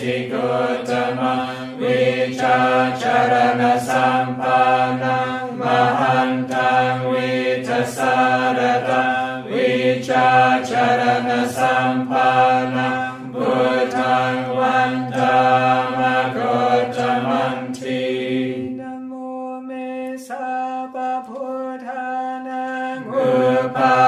ติกุตมะวิชาจารณสัมปันนมหันตังวิทสารตังวิชาจารณสัมปันนพุทธังวันตามะกุตมันทีนโมเมสะปะพุทธานังอุปา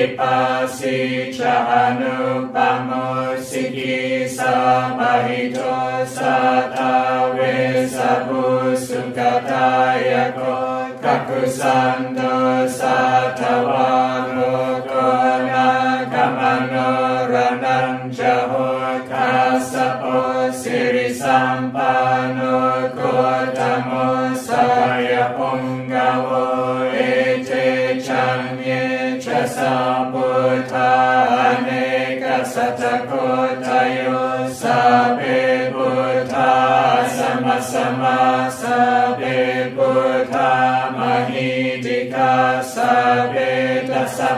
Vipassic Anupamosikhi Samahito Satave Sabusukatayako Kakusandho Satavamoko Nakamano Rananjaho Kassapo Sirisampano Gotamo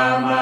Rama.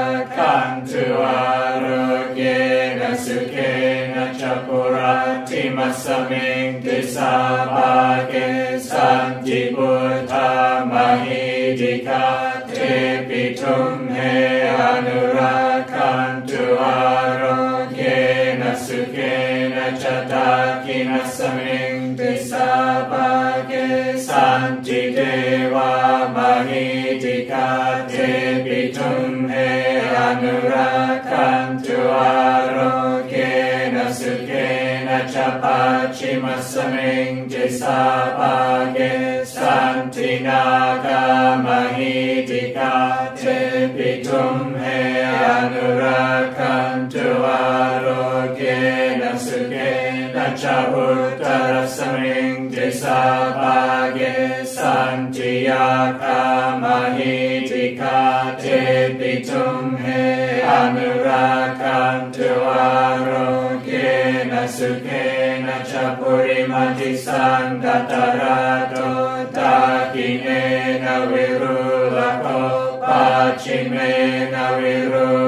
สสมิงติสาปาเกสันติบุตามหิติกาเทปิทุมเมอนุรักขันตุอาโรเกนะสุเกนะจตากินัสสมิงติสาปาเกสันติเทวามหิติกาเทปิทุมเมอนุรักขันตุอาโรเกนะสุเก Chapachimasaming Jisabage Santinaga Mahidika Te Pitum He Anurakantu Arogena Sugena Chahutarasaming Jisabage Santiyaka Mahidika Te Pitum He Anurakantu ติสังกตระโตตากิเนนะวิรุลโกปัจฉิเมนะวิรู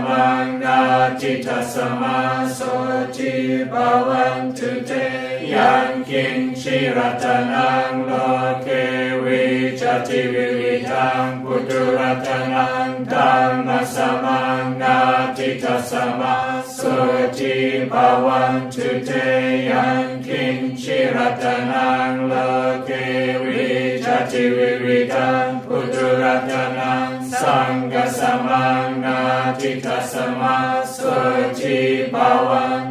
ธสมังนาจิตสมาโสจิภวันตุเตยังคินชิร समासे बावा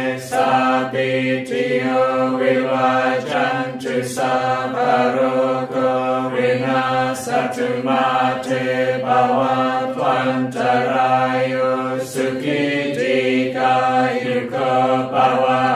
ภวะ